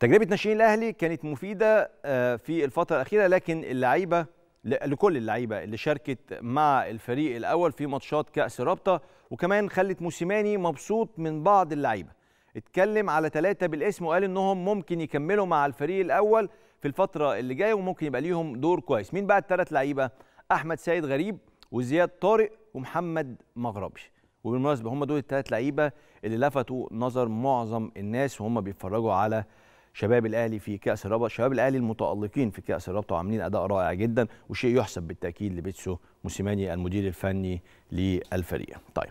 تجربة ناشئين الأهلي كانت مفيدة آه، في الفترة الأخيرة لكن اللعيبة لكل اللعيبة اللي شاركت مع الفريق الأول في ماتشات كأس رابطة وكمان خلت موسيماني مبسوط من بعض اللعيبة. اتكلم على ثلاثة بالاسم وقال إنهم ممكن يكملوا مع الفريق الأول في الفترة اللي جاية وممكن يبقى ليهم دور كويس. مين بقى الثلاث لعيبة؟ أحمد سيد غريب وزياد طارق ومحمد مغربي. وبالمناسبة هم دول الثلاث لعيبة اللي لفتوا نظر معظم الناس وهم بيتفرجوا على شباب الأهلي في كأس الرابطة شباب الأهلي المتألقين في كأس الرابطة وعاملين أداء رائع جدا وشيء يحسب بالتأكيد لبيتسو موسيماني المدير الفني للفريق. طيب.